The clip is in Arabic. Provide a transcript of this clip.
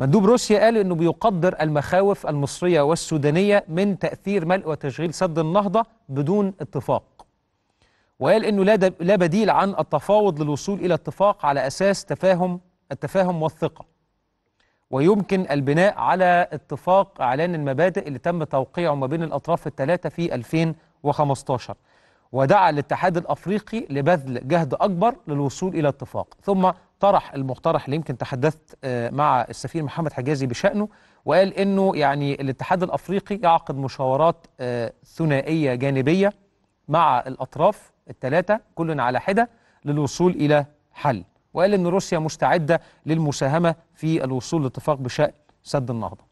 مندوب روسيا قال إنه بيقدر المخاوف المصرية والسودانية من تأثير ملء وتشغيل سد النهضة بدون اتفاق. وقال إنه لا لا بديل عن التفاوض للوصول إلى اتفاق على أساس تفاهم التفاهم والثقة. ويمكن البناء على اتفاق إعلان المبادئ اللي تم توقيعه ما بين الأطراف الثلاثة في 2015 ودعا الاتحاد الأفريقي لبذل جهد أكبر للوصول إلى اتفاق. ثم طرح المقترح اللي يمكن تحدثت آه، مع السفير محمد حجازي بشأنه وقال إنه يعني الاتحاد الأفريقي يعقد مشاورات آه، ثنائية جانبية مع الأطراف الثلاثة كل على حدة للوصول إلى حل وقال إن روسيا مستعدة للمساهمة في الوصول لاتفاق بشأن سد النهضة.